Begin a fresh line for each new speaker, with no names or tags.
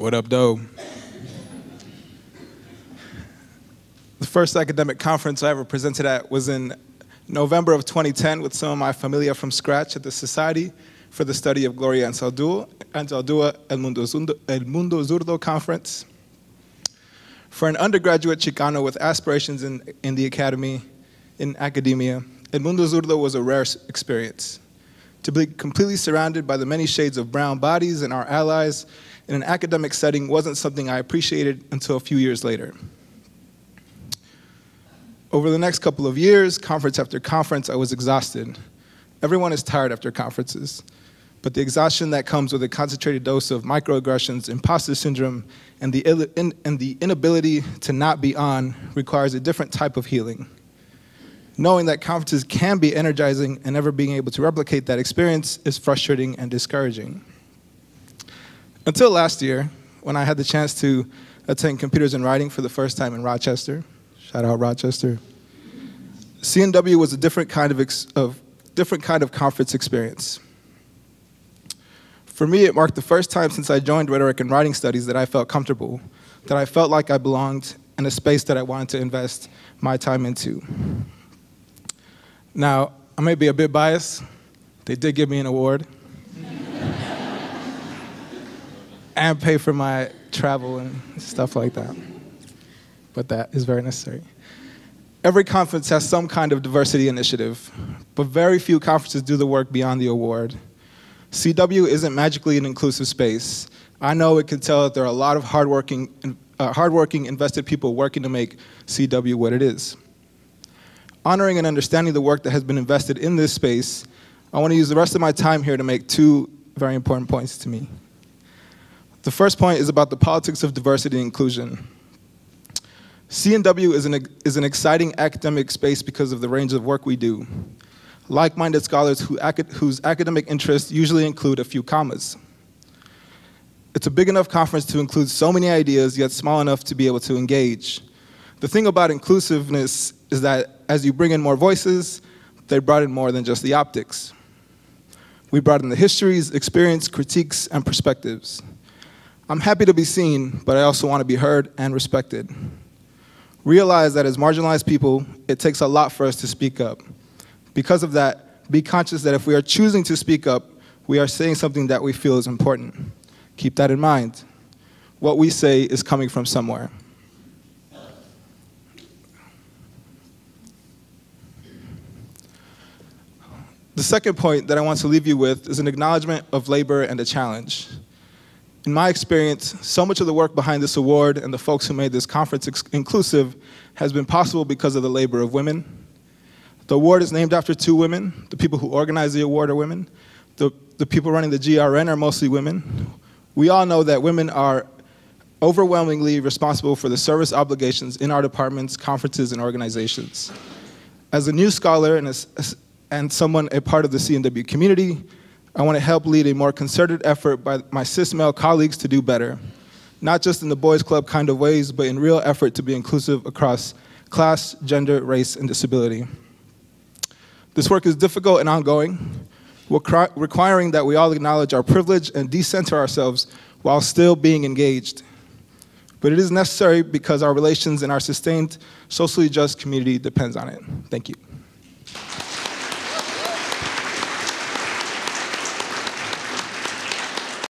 What up, though? The first academic conference I ever presented at was in November of 2010 with some of my familia from scratch at the Society for the Study of Gloria Anzaldúa, Anzaldúa El, Mundo El Mundo Zurdo Conference. For an undergraduate Chicano with aspirations in, in the academy, in academia, El Mundo Zurdo was a rare experience. To be completely surrounded by the many shades of brown bodies and our allies in an academic setting wasn't something I appreciated until a few years later. Over the next couple of years, conference after conference, I was exhausted. Everyone is tired after conferences, but the exhaustion that comes with a concentrated dose of microaggressions, imposter syndrome, and the, in, and the inability to not be on requires a different type of healing knowing that conferences can be energizing and never being able to replicate that experience is frustrating and discouraging. Until last year, when I had the chance to attend Computers and Writing for the first time in Rochester, shout out Rochester, CNW was a different kind of, of, different kind of conference experience. For me, it marked the first time since I joined Rhetoric and Writing Studies that I felt comfortable, that I felt like I belonged in a space that I wanted to invest my time into. Now, I may be a bit biased. They did give me an award and pay for my travel and stuff like that. But that is very necessary. Every conference has some kind of diversity initiative, but very few conferences do the work beyond the award. CW isn't magically an inclusive space. I know it can tell that there are a lot of hardworking, uh, hardworking invested people working to make CW what it is honoring and understanding the work that has been invested in this space, I want to use the rest of my time here to make two very important points to me. The first point is about the politics of diversity and inclusion. CNW is an, is an exciting academic space because of the range of work we do. Like-minded scholars who, whose academic interests usually include a few commas. It's a big enough conference to include so many ideas, yet small enough to be able to engage. The thing about inclusiveness is that as you bring in more voices, they brought in more than just the optics. We brought in the histories, experience, critiques, and perspectives. I'm happy to be seen, but I also want to be heard and respected. Realize that as marginalized people, it takes a lot for us to speak up. Because of that, be conscious that if we are choosing to speak up, we are saying something that we feel is important. Keep that in mind. What we say is coming from somewhere. The second point that I want to leave you with is an acknowledgement of labor and a challenge. In my experience, so much of the work behind this award and the folks who made this conference inclusive has been possible because of the labor of women. The award is named after two women. The people who organize the award are women. The, the people running the GRN are mostly women. We all know that women are overwhelmingly responsible for the service obligations in our departments, conferences, and organizations. As a new scholar and and someone a part of the CNW community, I want to help lead a more concerted effort by my cis male colleagues to do better, not just in the boys club kind of ways, but in real effort to be inclusive across class, gender, race, and disability. This work is difficult and ongoing, requiring that we all acknowledge our privilege and decenter ourselves while still being engaged. But it is necessary because our relations and our sustained socially just community depends on it. Thank you.